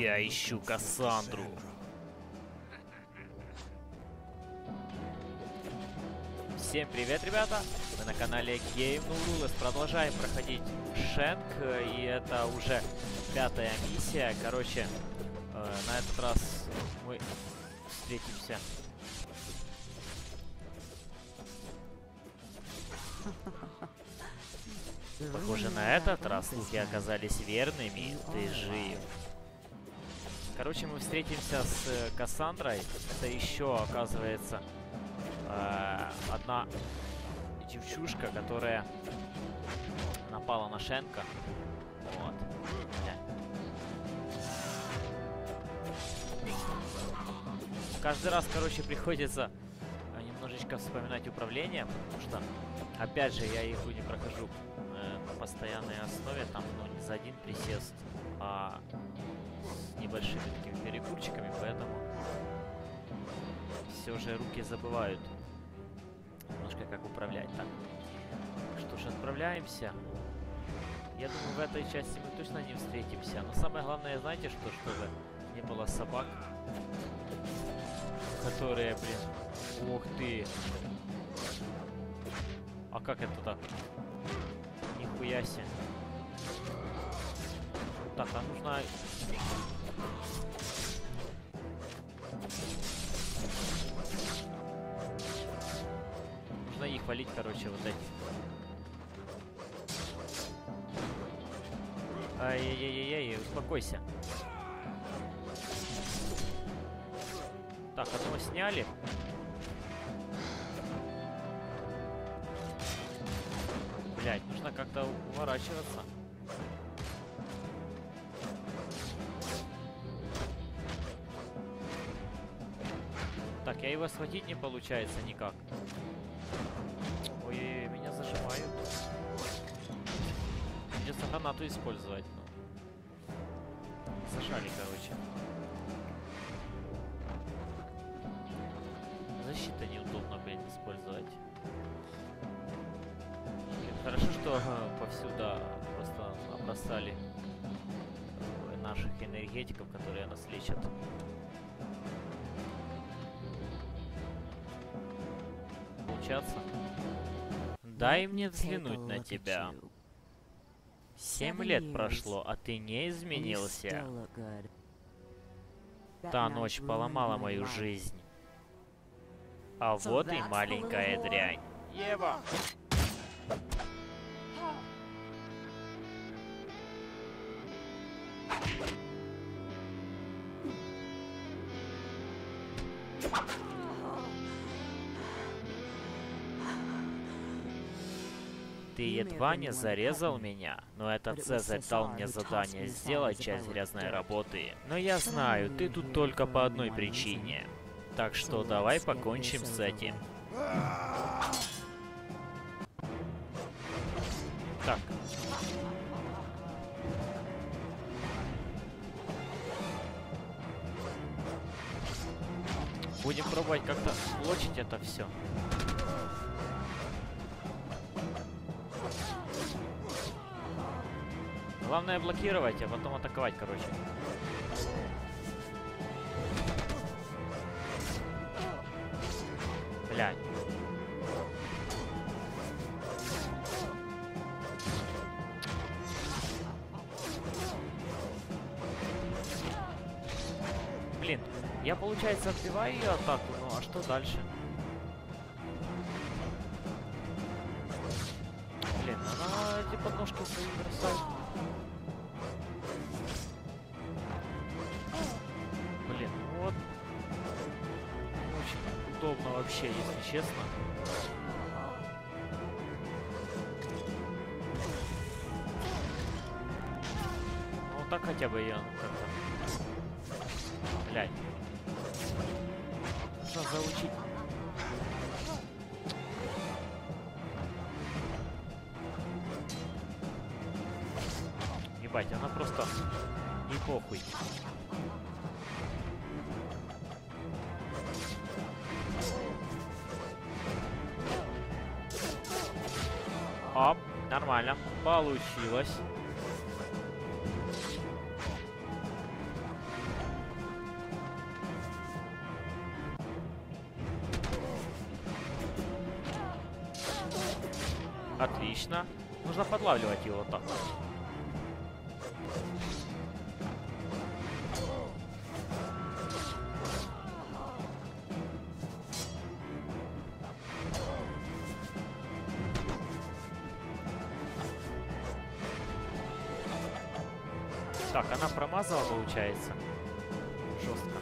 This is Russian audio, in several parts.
Я ищу Кассандру. Всем привет, ребята! Мы на канале Game No Rules продолжаем проходить Шенк, и это уже пятая миссия. Короче, э, на этот раз мы встретимся. Похоже, на этот раз слухи оказались верными. Ты жив. Короче, мы встретимся с э, Кассандрой. Это еще, оказывается, э, одна девчушка, которая напала на Шенка. Вот. Каждый раз, короче, приходится э, немножечко вспоминать управление, потому что, опять же, я игру не прохожу э, на постоянной основе, там, ну, не за один присест, а с небольшими такими перекурчиками, поэтому все же руки забывают немножко как управлять. Так, что ж, отправляемся. Я думаю, в этой части мы точно не встретимся. Но самое главное, знаете что, чтобы не было собак, которые, блин, ух ты. А как это так? Нихуя себе. Так, а нужно... Нужно их валить, короче, вот эти. Ай-яй-яй-яй, успокойся. Так, одного сняли. Блять, нужно как-то уворачиваться. Так, я его схватить не получается никак. Ой, меня зажимают. Придется гранату использовать. Ну. Зажали, короче. Защита неудобно, блин, использовать. Блин, хорошо, что повсюду просто обрастали э, наших энергетиков, которые нас лечат. Получаться. Дай мне взглянуть на тебя. Семь лет прошло, а ты не изменился. Та ночь поломала мою жизнь. А вот и маленькая дрянь. Ева! Ты едва не зарезал меня, но этот Цезарь дал мне задание сделать часть грязной работы. Но я знаю, ты тут только по одной причине. Так что давай покончим с этим. Так. Будем пробовать как-то блочить это все. Главное блокировать, а потом атаковать, короче. Блядь. Блин, я, получается, отбиваю ее атаку, ну а что дальше? Блин, она эти подножки свои бросает. Очень удобно вообще, если честно. Ну, так хотя бы ее как-то... Блядь. Нужно заучить. Ебать, она просто не похуй. Оп, нормально. Получилось. Отлично. Нужно подлавливать его так. Так, она промазала, получается. Жестко.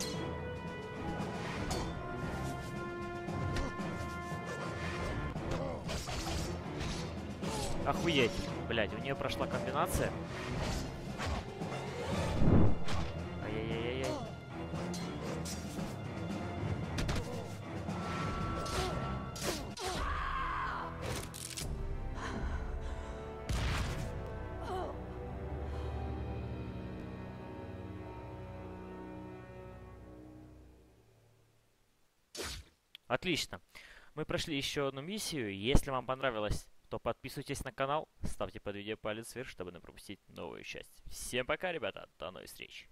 Охуеть. Блять, у нее прошла комбинация. Отлично. Мы прошли еще одну миссию. Если вам понравилось то подписывайтесь на канал, ставьте под видео палец вверх, чтобы не пропустить новую часть. Всем пока, ребята, до новых встреч.